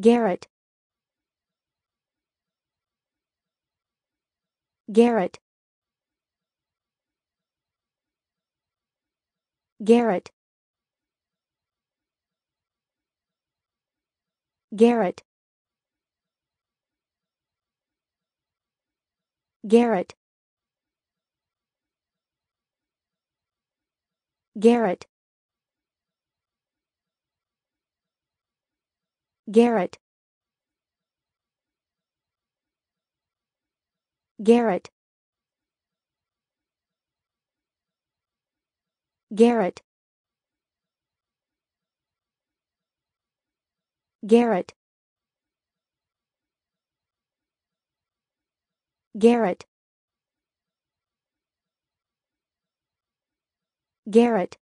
Garrett. Garrett. Garrett. Garrett. Garrett. Garrett Garrett. Garrett. Garrett. Garrett. Garrett. Garrett